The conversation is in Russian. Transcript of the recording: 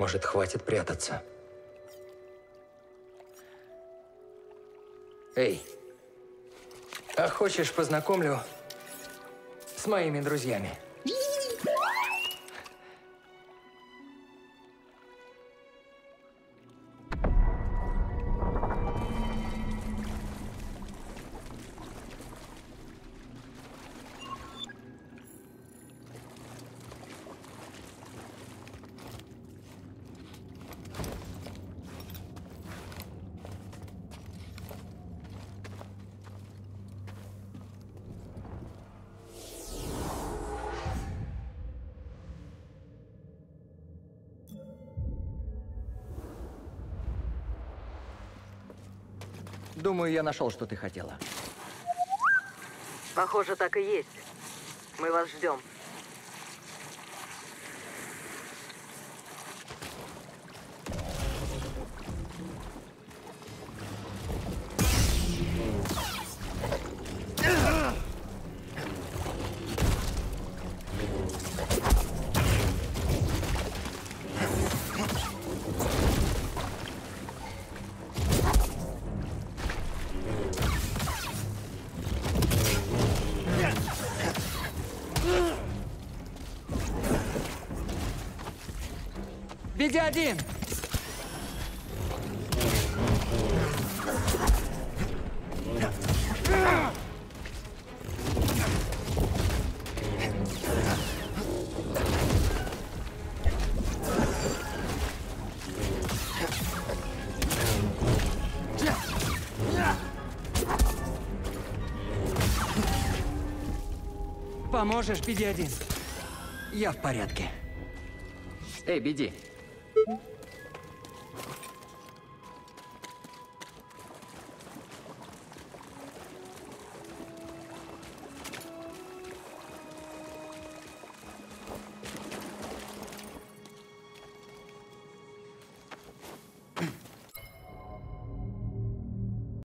Может, хватит прятаться? Эй, а хочешь познакомлю с моими друзьями? Думаю, я нашел, что ты хотела. Похоже, так и есть. Мы вас ждем. Веди один! Поможешь, Беди один? Я в порядке. Эй, Thank you.